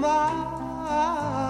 my